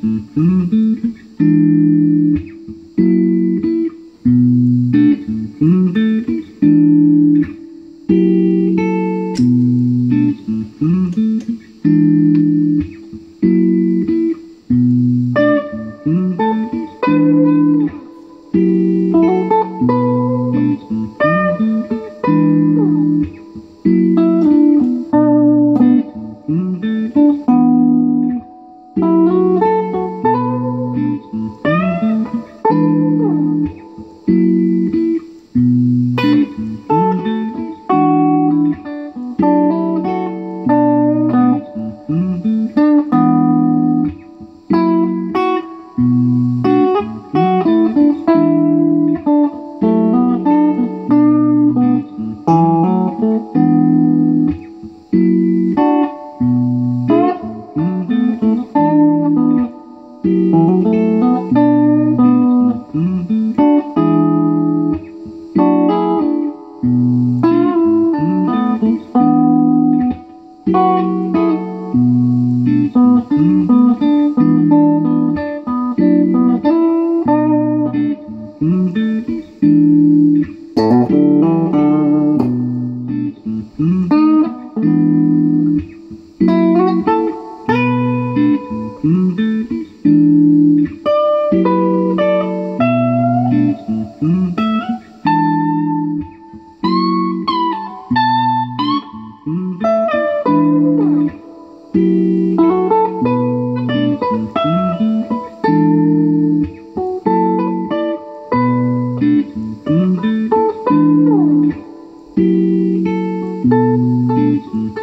Mm-hmm. Mm-hmm.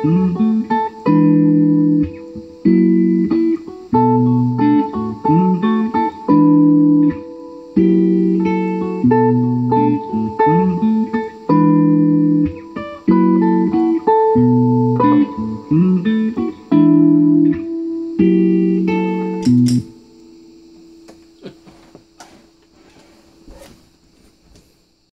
Mm-hmm.